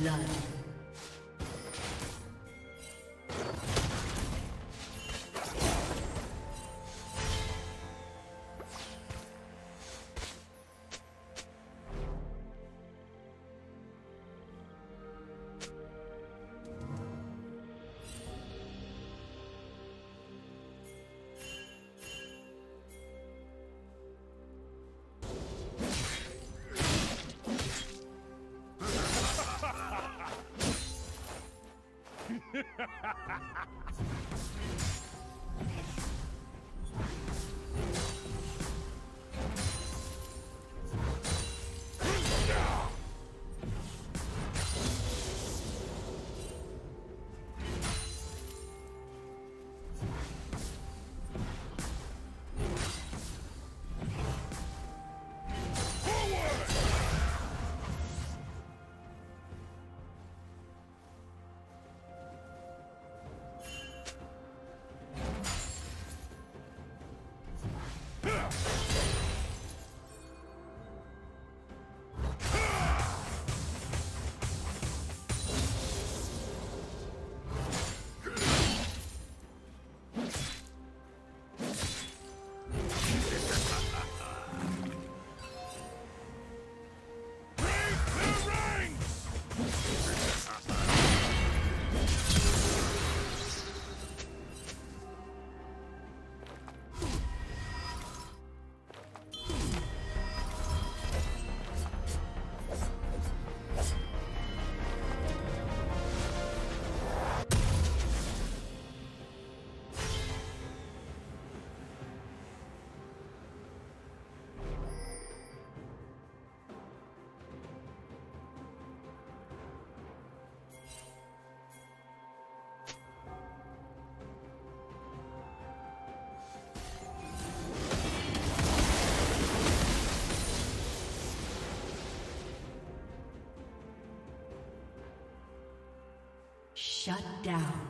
blood. Shut down.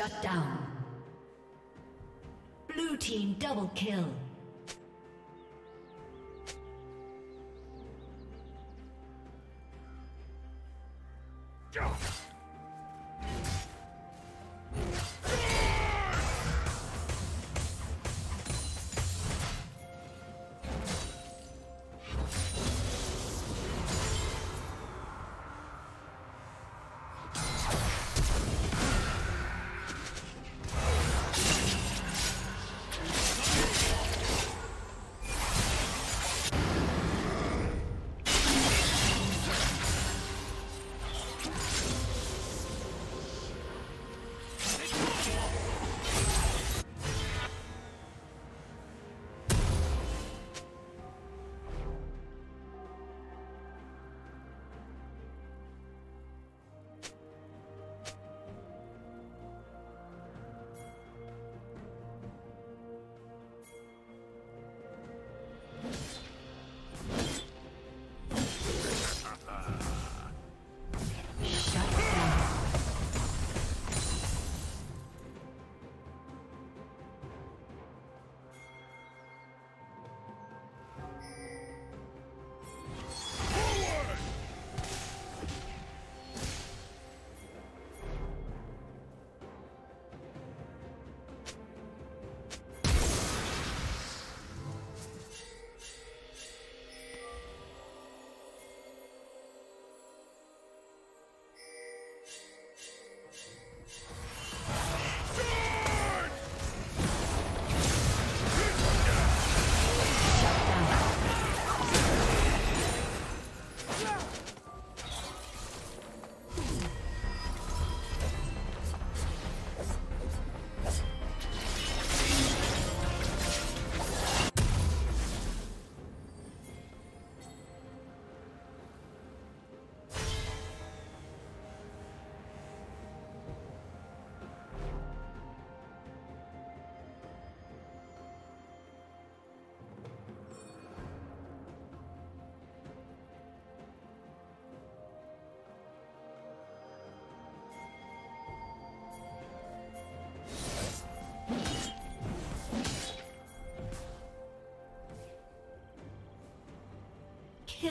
Shut down. Blue team double kill.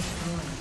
Destroyed.